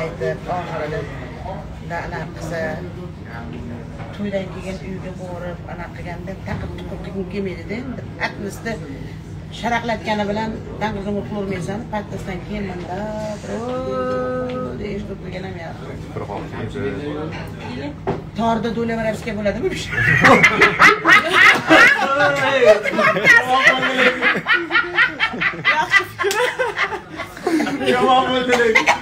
aytib oxirida anaqa qilsa to'ydan keyin uyga borib anaqa qilganda taqib tuqib qilgim kelmaydida endi patnisda sharaqlatgani bilan dang'ilga qilolmaysan patnisdan keyin manda eshitib turgan ham yaxshi torda do'laverasga bo'ladimi bu ish?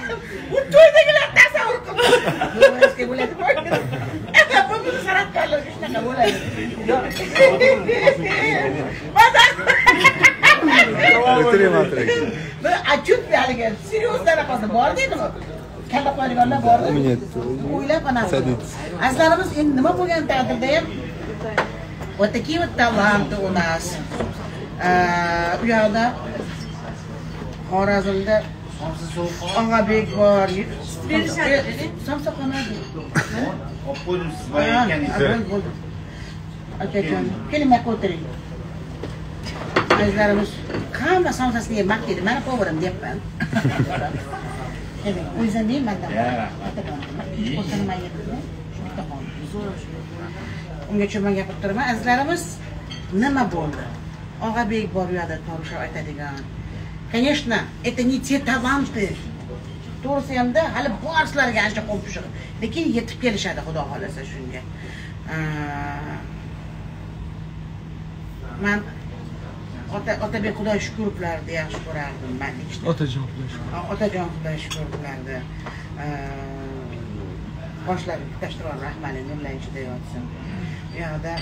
u to'ydagilar tasavvur bo'ladimi bu san'atkorlarga shunaqa bo'ladi bir отчет haligi серьезно anaqasi bor deydimi kalla poligonlar bor o'ylab anaqasi azizlarimiz endi nima bo'lgan taqdirda ham вот такие вот таланты у нас u yoqda xorazmda og'abek bor somsaxonadi akajon keling maqqa o'tiring. Azizlarimiz hamma somsasini yeb maqtaydi mana povarim deyapman. O'zim yeyman ungacha man gapirib turaman azizlarimiz nima bo'ldi? Og'abek bor u yoqda tomosha aytadigan конечно это не те таланты. To'g'risi hamda hali bor sizlarga ancha qo'mshug'i lekin yetib kelishadi xudo xohlasa shunga. Man ota otabek xudo shukurovlarni yaxshi ko'rardim man otajon xudo otajon xudo shukurovlarni boshlari bittashtirib rahmali nurlar ichida yotsin. Bu yoqda.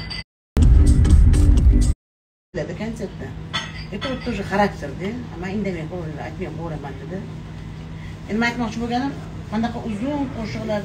Konsertda это вот тоже xarakterda man indamay qo'yildi aytmay qo'yaveraman dedi endi man aytmoqchi bo'lganim manaqa uzun qo'shiqlar